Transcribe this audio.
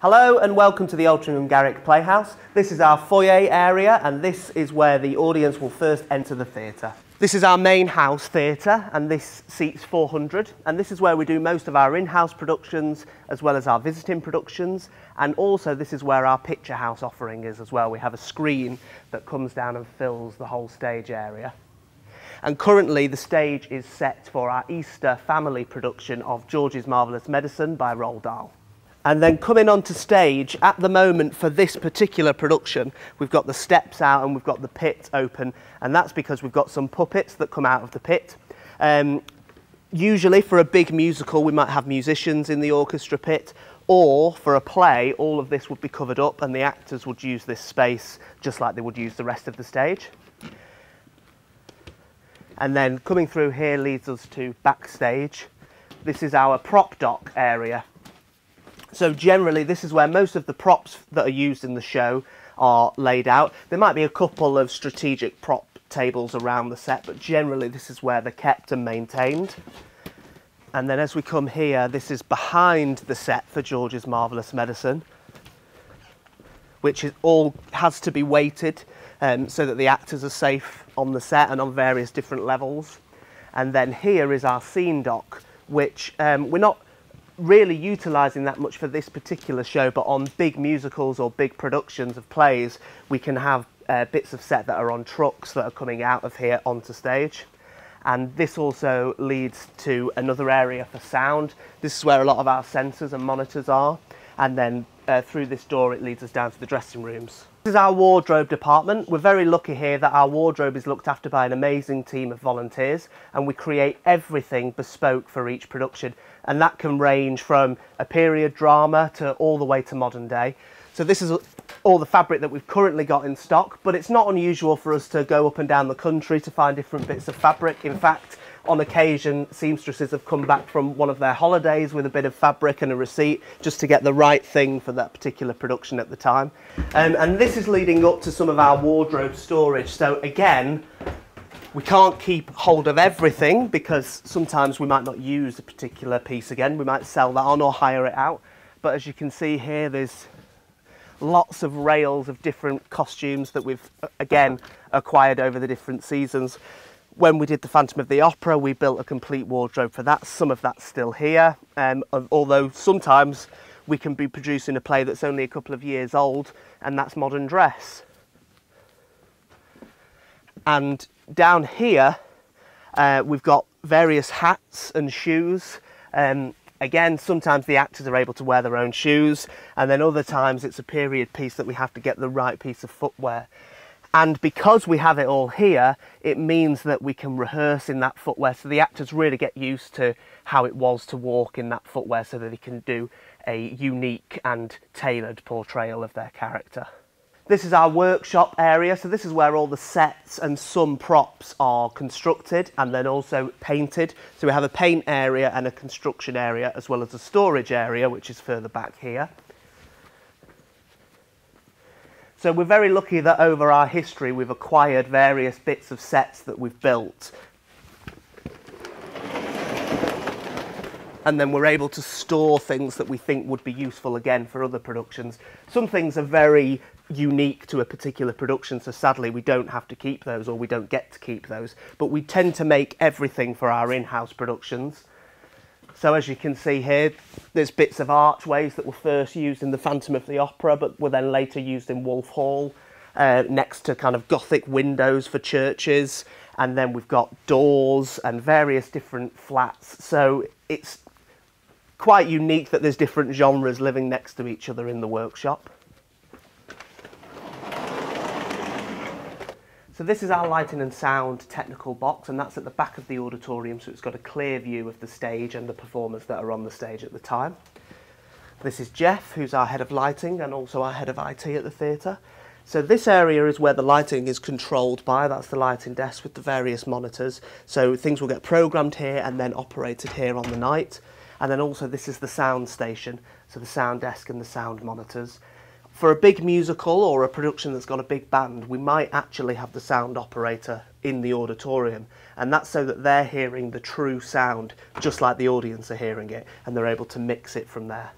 Hello and welcome to the Altrincham Garrick Playhouse. This is our foyer area and this is where the audience will first enter the theatre. This is our main house theatre and this seats 400 and this is where we do most of our in-house productions as well as our visiting productions and also this is where our picture house offering is as well. We have a screen that comes down and fills the whole stage area. And currently the stage is set for our Easter family production of George's Marvellous Medicine by Roald Dahl. And then coming onto stage, at the moment for this particular production, we've got the steps out and we've got the pit open. And that's because we've got some puppets that come out of the pit. Um, usually for a big musical, we might have musicians in the orchestra pit, or for a play, all of this would be covered up and the actors would use this space just like they would use the rest of the stage. And then coming through here leads us to backstage. This is our prop dock area. So generally this is where most of the props that are used in the show are laid out. There might be a couple of strategic prop tables around the set, but generally this is where they're kept and maintained. And then as we come here, this is behind the set for George's Marvellous Medicine, which is all has to be weighted um, so that the actors are safe on the set and on various different levels. And then here is our scene dock, which um, we're not really utilising that much for this particular show, but on big musicals or big productions of plays, we can have uh, bits of set that are on trucks that are coming out of here onto stage. And this also leads to another area for sound. This is where a lot of our sensors and monitors are. And then uh, through this door, it leads us down to the dressing rooms. This is our wardrobe department. We're very lucky here that our wardrobe is looked after by an amazing team of volunteers and we create everything bespoke for each production and that can range from a period drama to all the way to modern day. So this is all the fabric that we've currently got in stock, but it's not unusual for us to go up and down the country to find different bits of fabric. In fact, on occasion, seamstresses have come back from one of their holidays with a bit of fabric and a receipt just to get the right thing for that particular production at the time. Um, and this is leading up to some of our wardrobe storage. So again, we can't keep hold of everything because sometimes we might not use a particular piece again. We might sell that on or hire it out. But as you can see here, there's lots of rails of different costumes that we've, again, acquired over the different seasons when we did the Phantom of the Opera, we built a complete wardrobe for that. Some of that's still here, um, although sometimes we can be producing a play that's only a couple of years old, and that's modern dress. And down here, uh, we've got various hats and shoes. Um, again, sometimes the actors are able to wear their own shoes, and then other times it's a period piece that we have to get the right piece of footwear. And because we have it all here, it means that we can rehearse in that footwear so the actors really get used to how it was to walk in that footwear so that they can do a unique and tailored portrayal of their character. This is our workshop area, so this is where all the sets and some props are constructed and then also painted. So we have a paint area and a construction area as well as a storage area which is further back here. So we're very lucky that over our history we've acquired various bits of sets that we've built. And then we're able to store things that we think would be useful again for other productions. Some things are very unique to a particular production, so sadly we don't have to keep those or we don't get to keep those. But we tend to make everything for our in-house productions. So as you can see here, there's bits of archways that were first used in the Phantom of the Opera, but were then later used in Wolf Hall, uh, next to kind of Gothic windows for churches. And then we've got doors and various different flats. So it's quite unique that there's different genres living next to each other in the workshop. So this is our lighting and sound technical box and that's at the back of the auditorium so it's got a clear view of the stage and the performers that are on the stage at the time. This is Jeff who's our head of lighting and also our head of IT at the theatre. So this area is where the lighting is controlled by, that's the lighting desk with the various monitors. So things will get programmed here and then operated here on the night. And then also this is the sound station, so the sound desk and the sound monitors for a big musical or a production that's got a big band, we might actually have the sound operator in the auditorium. And that's so that they're hearing the true sound, just like the audience are hearing it, and they're able to mix it from there.